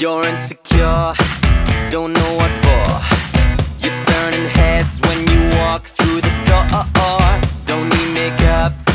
You're insecure, don't know what for. You're turning heads when you walk through the door. Don't need makeup.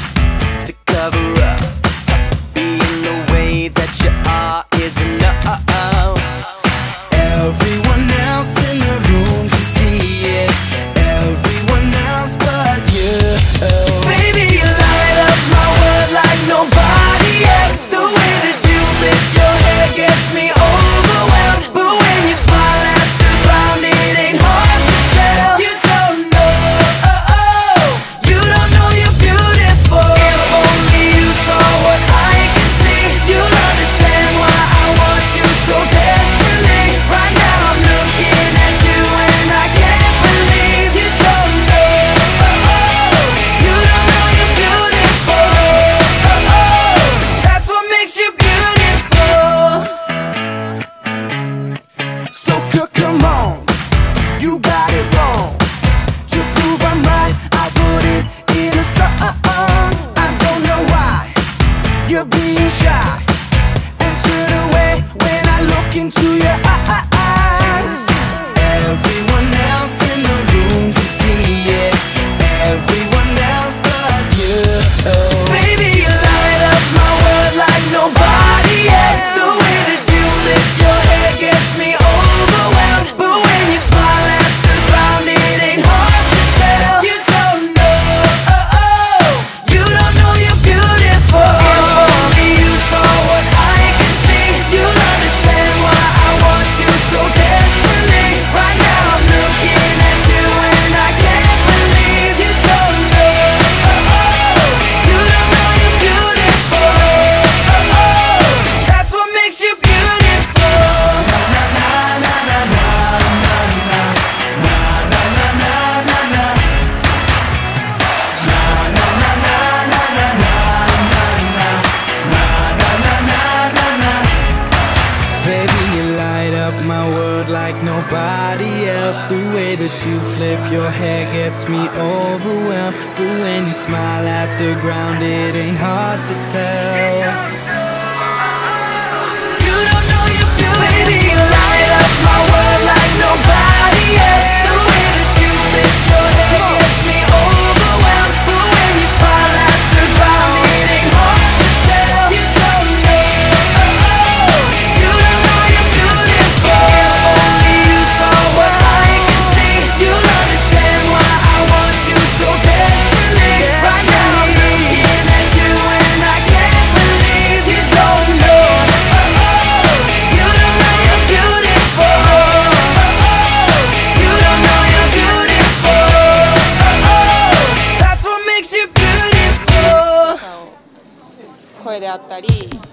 overwhelmed. But when you smile at the ground It ain't hard to tell. You don't know your beauty Light up my world like nobody else. であったり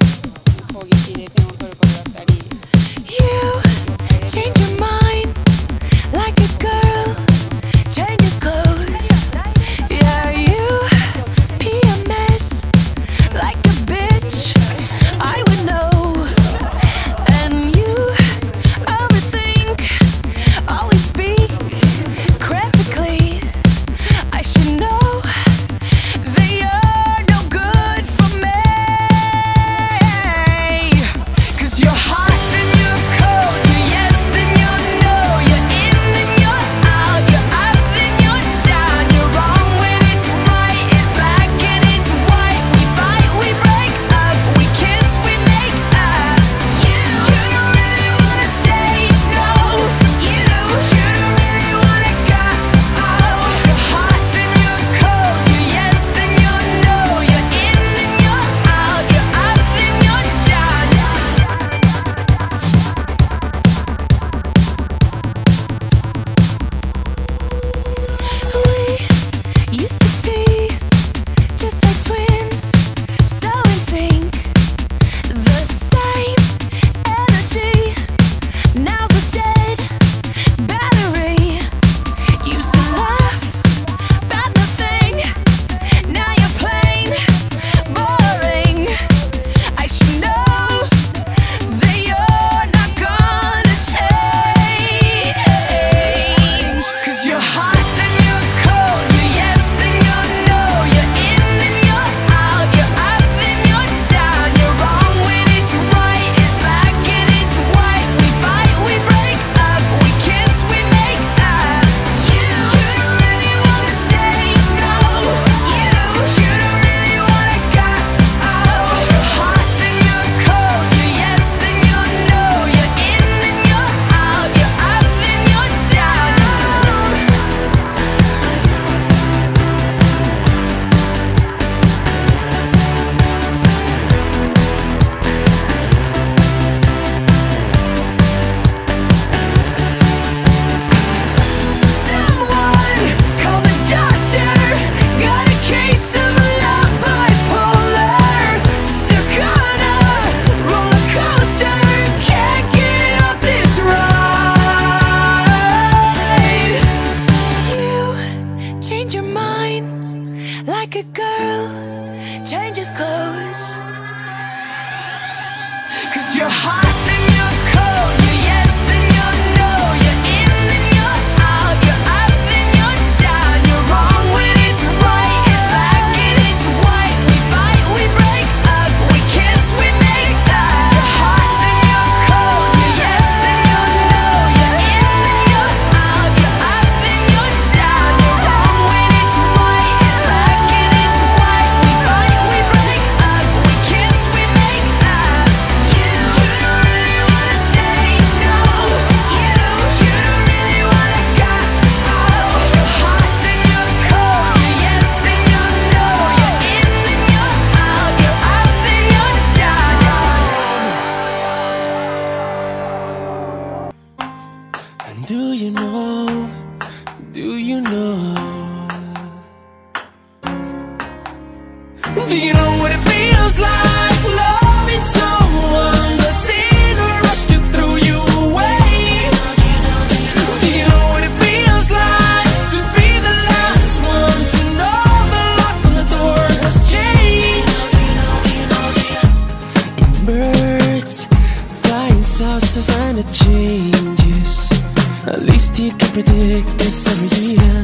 this every year.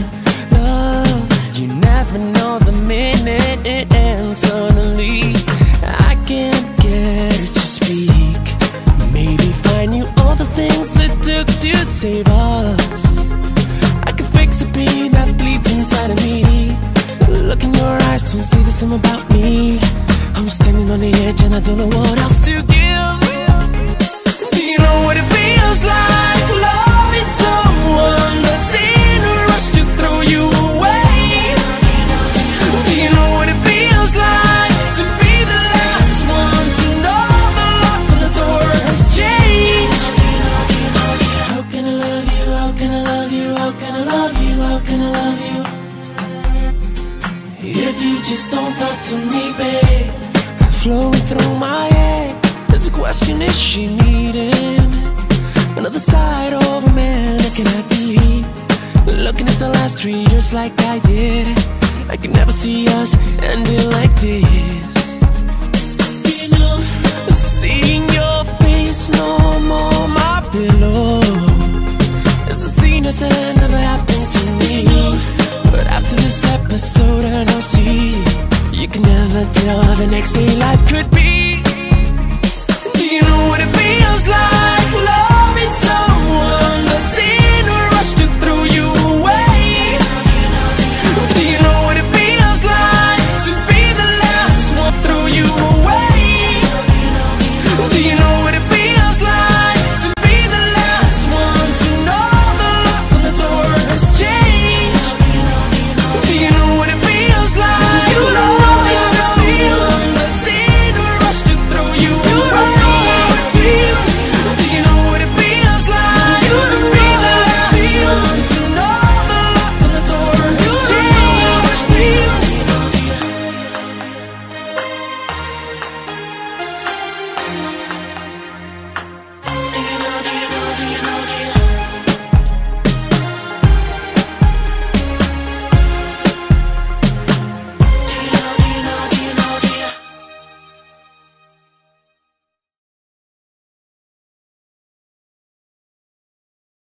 Love, you never know the minute it ends. Suddenly, I can't get to speak. Maybe find you all the things it took to save us. I could fix the pain that bleeds inside of me. Look in your eyes, don't the same about me. I'm standing on the edge and I don't know what else to give. Do you know what it feels like? years like I did. I could never see us ending like this. You know, seeing your face no more my pillow. It's a scene that's never happened to me. But after this episode I know see You can never tell how the next day life could be. Do you know what it feels like?